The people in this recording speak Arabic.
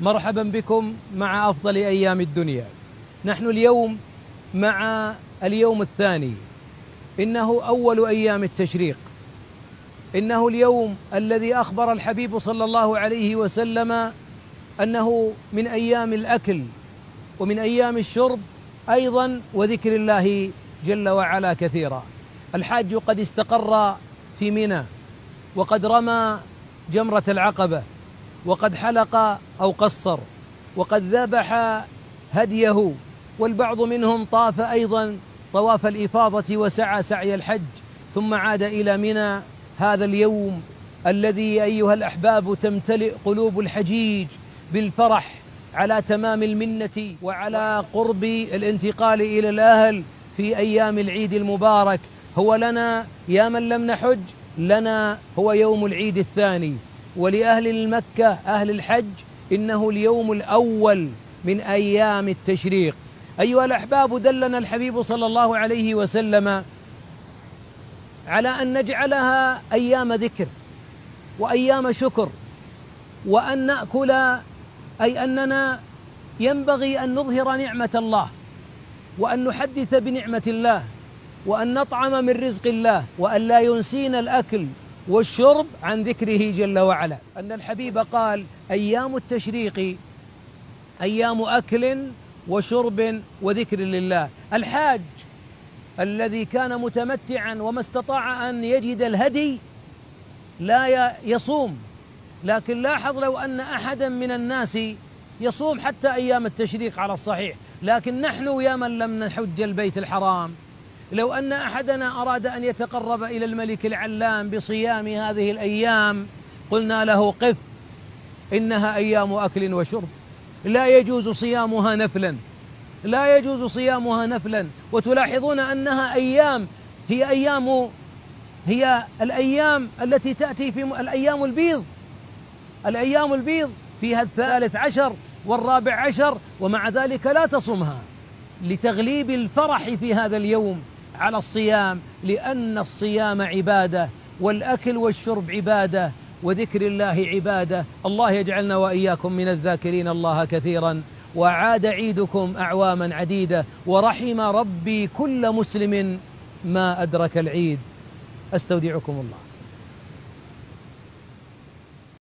مرحبا بكم مع أفضل أيام الدنيا. نحن اليوم مع اليوم الثاني. إنه أول أيام التشريق. إنه اليوم الذي أخبر الحبيب صلى الله عليه وسلم أنه من أيام الأكل ومن أيام الشرب أيضا وذكر الله جل وعلا كثيرا. الحاج قد استقر في منى وقد رمى جمرة العقبة. وقد حلق أو قصر وقد ذبح هديه والبعض منهم طاف أيضا طواف الإفاضة وسعى سعي الحج ثم عاد إلى منى هذا اليوم الذي أيها الأحباب تمتلئ قلوب الحجيج بالفرح على تمام المنة وعلى قرب الانتقال إلى الأهل في أيام العيد المبارك. هو لنا يا من لم نحج لنا هو يوم العيد الثاني. ولأهل المكة أهل الحج إنه اليوم الأول من أيام التشريق. أيها الأحباب دلنا الحبيب صلى الله عليه وسلم على أن نجعلها أيام ذكر وأيام شكر وأن نأكل أي أننا ينبغي أن نظهر نعمة الله وأن نحدث بنعمة الله وأن نطعم من رزق الله وأن لا ينسينا الأكل والشرب عن ذكره جل وعلا. أن الحبيب قال أيام التشريق أيام أكل وشرب وذكر لله. الحاج الذي كان متمتعا وما استطاع أن يجد الهدي لا يصوم. لكن لاحظ لو أن احدا من الناس يصوم حتى أيام التشريق على الصحيح. لكن نحن يا من لم نحج البيت الحرام. لو أن أحدنا أراد أن يتقرب إلى الملك العلام بصيام هذه الأيام قلنا له قف إنها أيام أكل وشرب. لا يجوز صيامها نفلا. لا يجوز صيامها نفلا. وتلاحظون أنها أيام هي أيام هي الأيام التي تأتي في الأيام البيض. الأيام البيض فيها الثالث عشر والرابع عشر ومع ذلك لا تصمها لتغليب الفرح في هذا اليوم. على الصيام لأن الصيام عبادة والأكل والشرب عبادة وذكر الله عبادة. الله يجعلنا وإياكم من الذاكرين الله كثيرا. وعاد عيدكم أعواما عديدة. ورحم ربي كل مسلم ما أدرك العيد. أستودعكم الله.